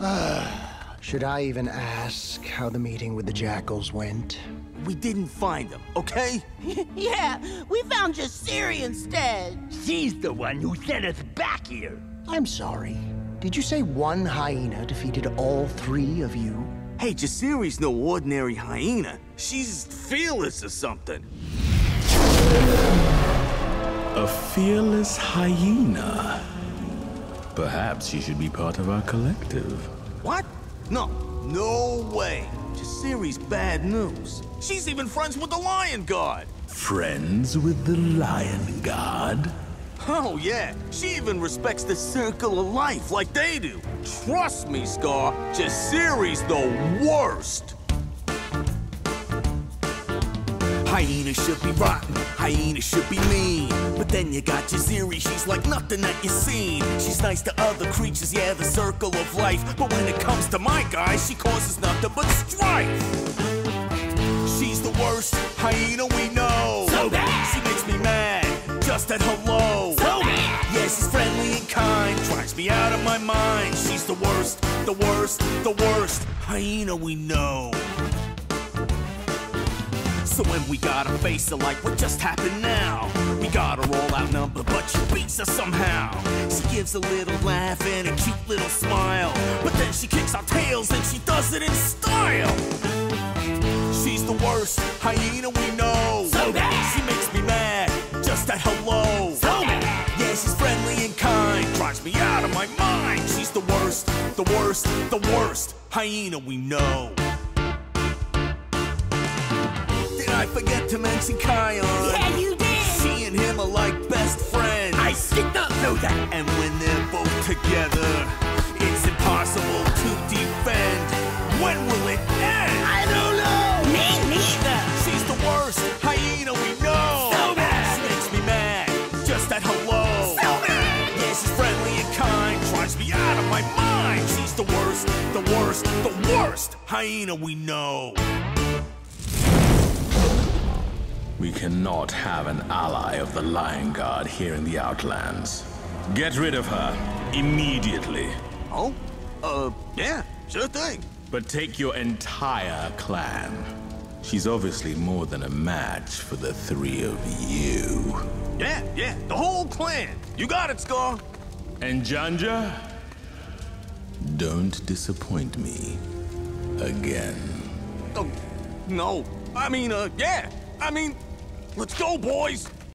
Should I even ask how the meeting with the jackals went? We didn't find them, okay? yeah, we found Jasiri instead. She's the one who sent us back here. I'm sorry. Did you say one hyena defeated all three of you? Hey, Jasiri's no ordinary hyena. She's fearless or something. A fearless hyena. Perhaps she should be part of our collective. What? No, no way. Jasiri's bad news. She's even friends with the Lion Guard. Friends with the Lion Guard? Oh, yeah. She even respects the circle of life like they do. Trust me, Scar. Jasiri's the worst. Hyena should be rotten, hyena should be mean. But then you got Jasiri, she's like nothing that you've seen. She's nice to other creatures, yeah, the circle of life. But when it comes to my guy, she causes nothing but strife. She's the worst hyena we know. So bad. She makes me mad, just at hello. So bad. Yeah, she's friendly and kind, drives me out of my mind. She's the worst, the worst, the worst hyena we know. So when we gotta face her like what just happened now, we got her all outnumbered, but she beats us somehow. She gives a little laugh and a cute little smile, but then she kicks our tails and she does it in style. She's the worst hyena we know. So bad. She makes me mad, just at hello. So bad. Yeah, she's friendly and kind, drives me out of my mind. She's the worst, the worst, the worst hyena we know. Forget to mention Kion? Yeah, you did. She and him are like best friends. I did not know that. And when they're both together, it's impossible to defend. When will it end? I don't know. Me neither. She's the worst hyena we know. So bad. She makes me mad, just at hello. So bad. Yeah, she's friendly and kind, drives me out of my mind. She's the worst, the worst, the worst hyena we know. We cannot have an ally of the Lion Guard here in the Outlands. Get rid of her immediately. Oh? Uh, yeah, sure thing. But take your entire clan. She's obviously more than a match for the three of you. Yeah, yeah, the whole clan. You got it, Scar. And Janja, don't disappoint me again. Oh, no. I mean, uh, yeah. I mean, let's go, boys.